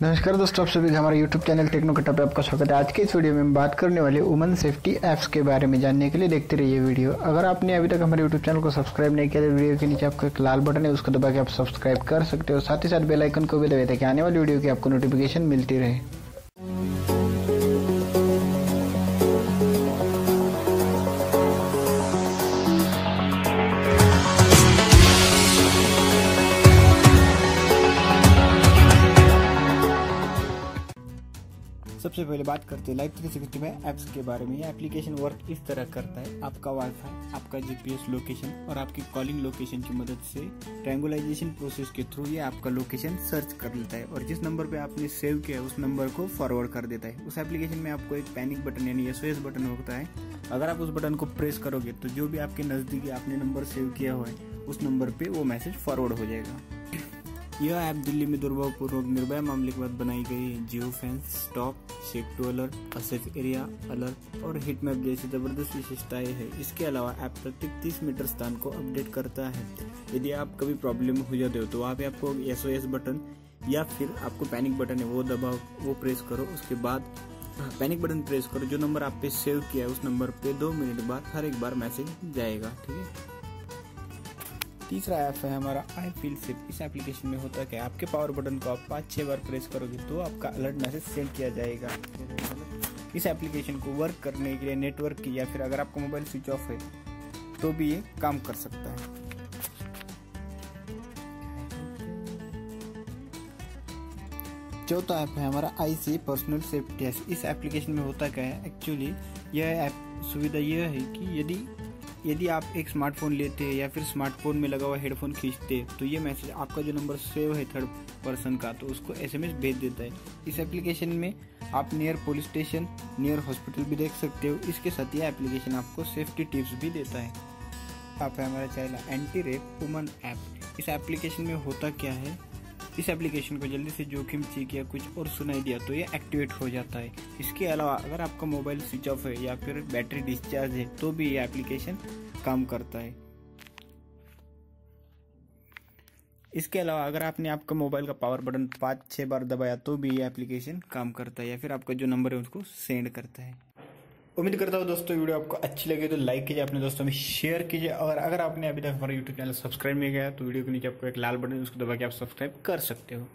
नमस्कार दोस्तों, आप सभी हमारे YouTube चैनल टेक्नो कटा पे आपका स्वागत है। आज के इस वीडियो में हम बात करने वाले वुमन सेफ्टी ऐप्स के बारे में जानने के लिए देखते रहिए वीडियो। अगर आपने अभी तक हमारे YouTube चैनल को सब्सक्राइब नहीं किया तो वीडियो के नीचे आपको एक लाल बटन है, उसको दबा के आप सब्सक्राइब कर सकते हो। साथ ही साथ बेलाइकन को भी दबाए ताकि आने वाली वीडियो की आपको नोटिफिकेशन मिलती रहे। सबसे पहले बात करते हैं लाइव थ्री सिक्सटी में ऐप्स के बारे में। एप्लीकेशन वर्क इस तरह करता है। आपका वाईफाई आपका जीपीएस लोकेशन और आपकी कॉलिंग लोकेशन की मदद से ट्रैंगुलाइजेशन प्रोसेस के थ्रू ये आपका लोकेशन सर्च कर लेता है। और जिस नंबर पे आपने सेव किया है, उस नंबर को फॉरवर्ड कर देता है। उस एप्लीकेशन में आपको एक पैनिक बटन यानी एस बटन होता है। अगर आप उस बटन को प्रेस करोगे तो जो भी आपके नज़दीकी आपने नंबर सेव किया हुआ है, उस नंबर पे वो मैसेज फॉरवर्ड हो जाएगा। यह ऐप दिल्ली में दुर्भावपूर्वक निर्भया मामले के बाद बनाई गई है। Geofence, stalk, shake to alert unsafe area, alert और हिट मैप जैसी ज़बरदस्त विशेषताएँ है। इसके अलावा ऐप प्रत्येक 30 मीटर स्थान को अपडेट करता है। यदि आप कभी प्रॉब्लम हो जाते हो तो वहाँ पे आपको एस बटन या फिर आपको पैनिक बटन है, वो दबाओ, वो प्रेस करो। उसके बाद पैनिक बटन प्रेस करो। जो नंबर आप पे सेव किया है, उस नंबर पे दो मिनट बाद हर एक बार मैसेज जाएगा, ठीक है? तीसरा ऐप है हमारा आई फील सिप इस एप्लीकेशन में होता क्या आपके पावर बटन को आप पाँच छः बार प्रेस करोगे तो आपका अलर्ट मैसेज सेंड किया जाएगा। इस एप्लीकेशन को वर्क करने के लिए नेटवर्क की या फिर अगर आपका मोबाइल स्विच ऑफ़ है तो भी ये काम कर सकता है। चौथा ऐप है हमारा आई सी पर्सनल सेफ्टी इस एप्लीकेशन में होता क्या है? एक्चुअली यह ऐप सुविधा यह है कि यदि यदि आप एक स्मार्टफ़ोन लेते हैं या फिर स्मार्टफ़ोन में लगा हुआ हेडफोन खींचते हैं तो ये मैसेज आपका जो नंबर सेव है थर्ड पर्सन का तो उसको एसएमएस भेज देता है। इस एप्लीकेशन में आप near police station near hospital भी देख सकते हो। इसके साथ ये एप्लीकेशन आपको सेफ्टी टिप्स भी देता है। आप हमारा channel anti rape woman app इस एप्लीकेशन में होता क्या है? इस एप्लीकेशन को जल्दी से जोखिम चीख या कुछ और सुनाई दिया तो ये एक्टिवेट हो जाता है। इसके अलावा, अगर आपका मोबाइल स्विच ऑफ़ है या फिर बैटरी डिस्चार्ज है तो भी ये एप्लीकेशन काम करता है। इसके अलावा, अगर आपने आपका मोबाइल का पावर बटन पाँच छः बार दबाया तो भी ये एप्लीकेशन काम करता है या फिर आपका जो नंबर है उसको सेंड करता है। उम्मीद करता हूँ दोस्तों वीडियो आपको अच्छी लगी तो लाइक कीजिए अपने दोस्तों में शेयर कीजिए, और अगर आपने अभी तक हमारा यूट्यूब चैनल सब्सक्राइब नहीं किया तो वीडियो के नीचे आपको एक लाल बटन उसको दबा के आप सब्सक्राइब कर सकते हो।